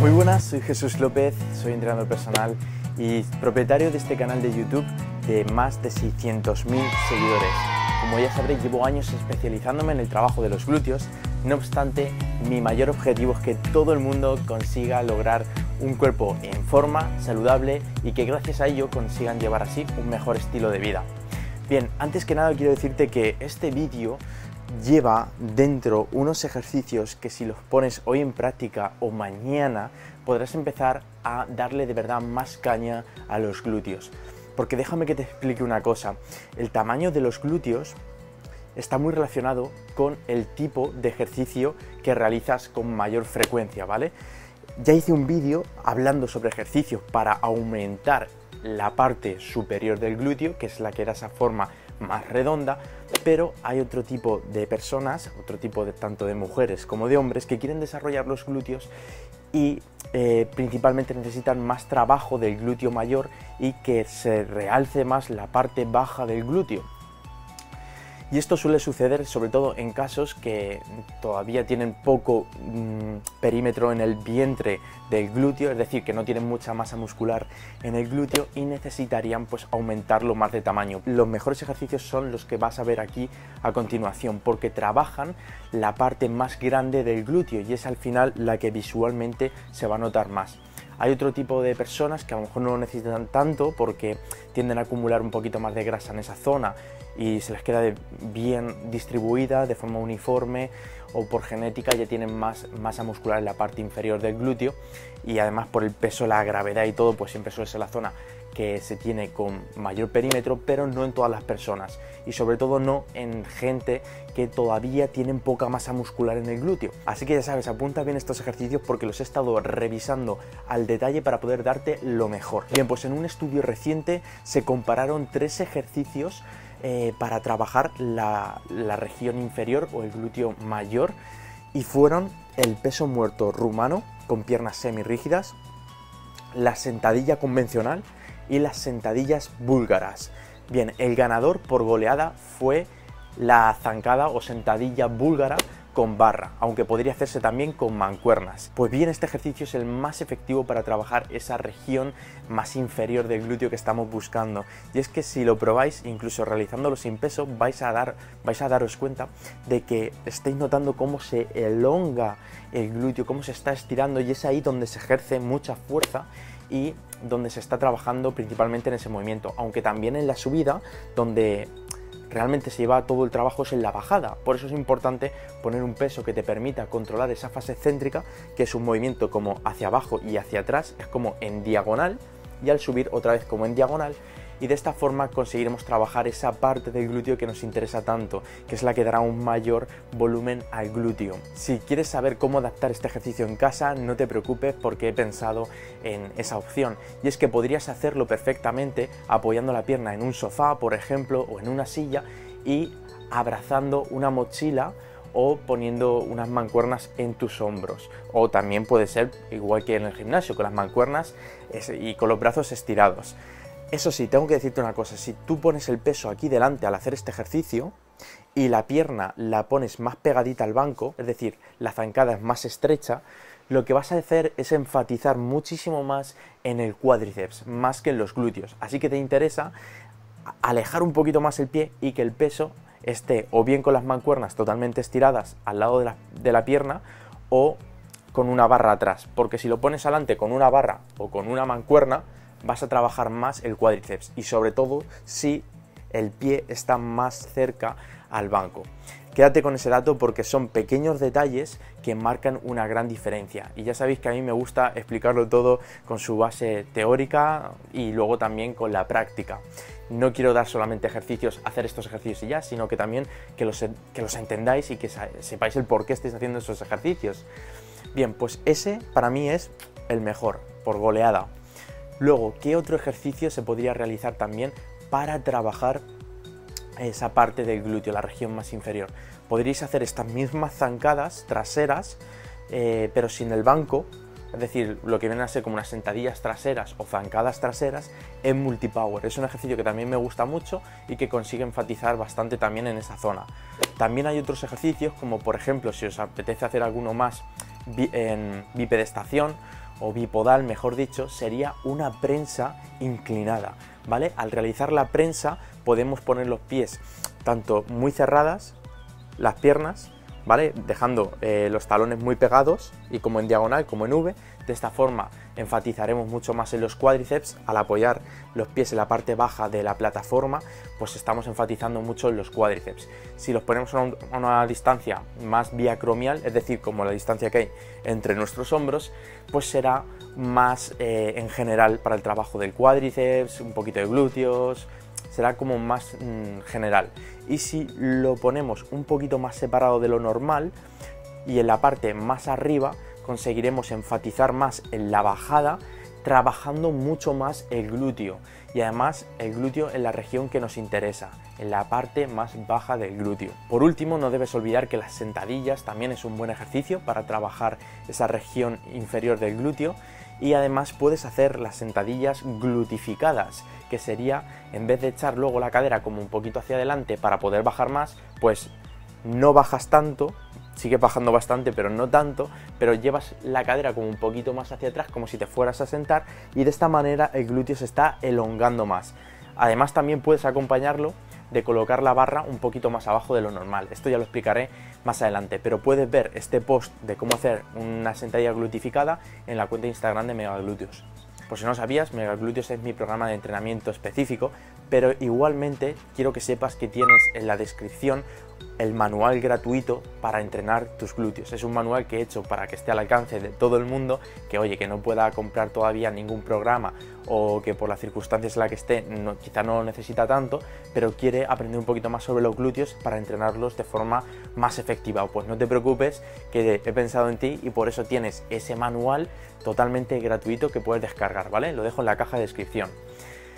Muy buenas, soy Jesús López, soy entrenador personal y propietario de este canal de YouTube de más de 600.000 seguidores. Como ya sabréis, llevo años especializándome en el trabajo de los glúteos, no obstante, mi mayor objetivo es que todo el mundo consiga lograr un cuerpo en forma, saludable y que gracias a ello consigan llevar así un mejor estilo de vida. Bien, antes que nada quiero decirte que este vídeo lleva dentro unos ejercicios que si los pones hoy en práctica o mañana podrás empezar a darle de verdad más caña a los glúteos. Porque déjame que te explique una cosa, el tamaño de los glúteos está muy relacionado con el tipo de ejercicio que realizas con mayor frecuencia, ¿vale? Ya hice un vídeo hablando sobre ejercicios para aumentar la parte superior del glúteo, que es la que da esa forma más redonda, pero hay otro tipo de personas, otro tipo de tanto de mujeres como de hombres que quieren desarrollar los glúteos y eh, principalmente necesitan más trabajo del glúteo mayor y que se realce más la parte baja del glúteo. Y esto suele suceder sobre todo en casos que todavía tienen poco mm, perímetro en el vientre del glúteo, es decir, que no tienen mucha masa muscular en el glúteo y necesitarían pues aumentarlo más de tamaño. Los mejores ejercicios son los que vas a ver aquí a continuación porque trabajan la parte más grande del glúteo y es al final la que visualmente se va a notar más. Hay otro tipo de personas que a lo mejor no lo necesitan tanto porque tienden a acumular un poquito más de grasa en esa zona y se les queda bien distribuida de forma uniforme o por genética ya tienen más masa muscular en la parte inferior del glúteo y además por el peso, la gravedad y todo, pues siempre suele ser la zona que se tiene con mayor perímetro, pero no en todas las personas y sobre todo no en gente que todavía tienen poca masa muscular en el glúteo. Así que ya sabes, apunta bien estos ejercicios porque los he estado revisando al detalle para poder darte lo mejor. Bien, pues en un estudio reciente se compararon tres ejercicios eh, para trabajar la, la región inferior o el glúteo mayor y fueron el peso muerto rumano con piernas semirrígidas, la sentadilla convencional y las sentadillas búlgaras. Bien, el ganador por goleada fue la zancada o sentadilla búlgara con barra, aunque podría hacerse también con mancuernas. Pues bien, este ejercicio es el más efectivo para trabajar esa región más inferior del glúteo que estamos buscando. Y es que si lo probáis, incluso realizándolo sin peso, vais a, dar, vais a daros cuenta de que estáis notando cómo se elonga el glúteo, cómo se está estirando y es ahí donde se ejerce mucha fuerza y donde se está trabajando principalmente en ese movimiento, aunque también en la subida, donde realmente se lleva todo el trabajo es en la bajada. Por eso es importante poner un peso que te permita controlar esa fase céntrica, que es un movimiento como hacia abajo y hacia atrás, es como en diagonal, y al subir otra vez como en diagonal, y de esta forma conseguiremos trabajar esa parte del glúteo que nos interesa tanto, que es la que dará un mayor volumen al glúteo. Si quieres saber cómo adaptar este ejercicio en casa, no te preocupes porque he pensado en esa opción y es que podrías hacerlo perfectamente apoyando la pierna en un sofá, por ejemplo, o en una silla y abrazando una mochila o poniendo unas mancuernas en tus hombros. O también puede ser igual que en el gimnasio, con las mancuernas y con los brazos estirados. Eso sí, tengo que decirte una cosa, si tú pones el peso aquí delante al hacer este ejercicio y la pierna la pones más pegadita al banco, es decir, la zancada es más estrecha, lo que vas a hacer es enfatizar muchísimo más en el cuádriceps, más que en los glúteos. Así que te interesa alejar un poquito más el pie y que el peso esté o bien con las mancuernas totalmente estiradas al lado de la, de la pierna o con una barra atrás, porque si lo pones adelante con una barra o con una mancuerna, vas a trabajar más el cuádriceps y sobre todo si el pie está más cerca al banco. Quédate con ese dato porque son pequeños detalles que marcan una gran diferencia. Y ya sabéis que a mí me gusta explicarlo todo con su base teórica y luego también con la práctica. No quiero dar solamente ejercicios, hacer estos ejercicios y ya, sino que también que los, que los entendáis y que sepáis el por qué estáis haciendo esos ejercicios. Bien, pues ese para mí es el mejor, por goleada. Luego, ¿qué otro ejercicio se podría realizar también para trabajar esa parte del glúteo, la región más inferior? Podríais hacer estas mismas zancadas traseras, eh, pero sin el banco, es decir, lo que vienen a ser como unas sentadillas traseras o zancadas traseras en multipower. Es un ejercicio que también me gusta mucho y que consigue enfatizar bastante también en esa zona. También hay otros ejercicios como por ejemplo si os apetece hacer alguno más en bipedestación o bipodal, mejor dicho, sería una prensa inclinada, ¿vale? Al realizar la prensa podemos poner los pies tanto muy cerradas, las piernas, ¿vale? Dejando eh, los talones muy pegados y como en diagonal, como en V. De esta forma enfatizaremos mucho más en los cuádriceps. Al apoyar los pies en la parte baja de la plataforma, pues estamos enfatizando mucho en los cuádriceps. Si los ponemos a, una distancia más biacromial, es decir, como la distancia que hay entre nuestros hombros, pues será más eh, en general para el trabajo del cuádriceps, un poquito de glúteos, será como más mm, general. Y si lo ponemos un poquito más separado de lo normal y en la parte más arriba, conseguiremos enfatizar más en la bajada, trabajando mucho más el glúteo y además el glúteo en la región que nos interesa, en la parte más baja del glúteo. Por último, no debes olvidar que las sentadillas también es un buen ejercicio para trabajar esa región inferior del glúteo y además puedes hacer las sentadillas glutificadas, que sería en vez de echar luego la cadera como un poquito hacia adelante para poder bajar más, pues no bajas tanto, sigue bajando bastante, pero no tanto, pero llevas la cadera como un poquito más hacia atrás, como si te fueras a sentar, y de esta manera el glúteo se está elongando más. Además también puedes acompañarlo de colocar la barra un poquito más abajo de lo normal. Esto ya lo explicaré más adelante, pero puedes ver este post de cómo hacer una sentadilla glutificada en la cuenta de Instagram de Megaglúteos. Por si no sabías, Megaglúteos es mi programa de entrenamiento específico, pero igualmente quiero que sepas que tienes en la descripción el manual gratuito para entrenar tus glúteos. Es un manual que he hecho para que esté al alcance de todo el mundo, que oye, que no pueda comprar todavía ningún programa o que por las circunstancias en las que esté quizá no lo necesita tanto, pero quiere aprender un poquito más sobre los glúteos para entrenarlos de forma más efectiva. Pues no te preocupes que he pensado en ti y por eso tienes ese manual totalmente gratuito que puedes descargar, ¿vale? Lo dejo en la caja de descripción.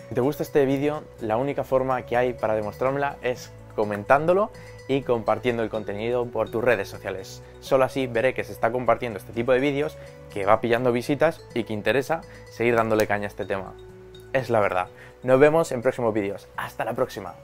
Si te gusta este vídeo, la única forma que hay para demostrármela es comentándolo y compartiendo el contenido por tus redes sociales. Solo así veré que se está compartiendo este tipo de vídeos, que va pillando visitas y que interesa seguir dándole caña a este tema. Es la verdad. Nos vemos en próximos vídeos. Hasta la próxima.